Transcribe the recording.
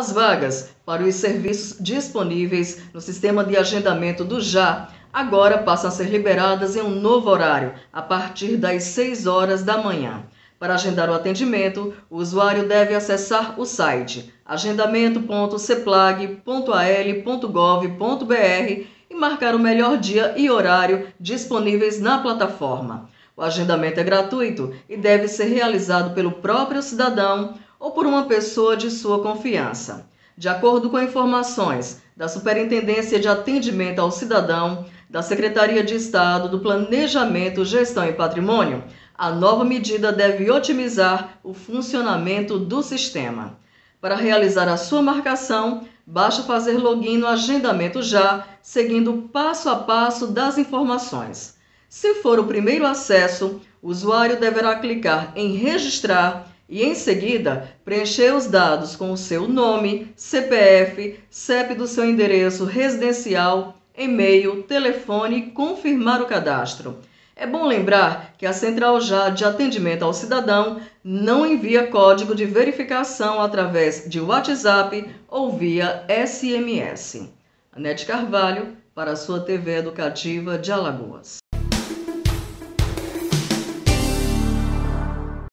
As vagas para os serviços disponíveis no sistema de agendamento do JA agora passam a ser liberadas em um novo horário, a partir das 6 horas da manhã. Para agendar o atendimento, o usuário deve acessar o site agendamento.ceplag.al.gov.br e marcar o melhor dia e horário disponíveis na plataforma. O agendamento é gratuito e deve ser realizado pelo próprio cidadão ou por uma pessoa de sua confiança. De acordo com informações da Superintendência de Atendimento ao Cidadão, da Secretaria de Estado do Planejamento, Gestão e Patrimônio, a nova medida deve otimizar o funcionamento do sistema. Para realizar a sua marcação, basta fazer login no agendamento já, seguindo passo a passo das informações. Se for o primeiro acesso, o usuário deverá clicar em registrar e, em seguida, preencher os dados com o seu nome, CPF, CEP do seu endereço residencial, e-mail, telefone e confirmar o cadastro. É bom lembrar que a Central Já de Atendimento ao Cidadão não envia código de verificação através de WhatsApp ou via SMS. Anete Carvalho, para a sua TV Educativa de Alagoas.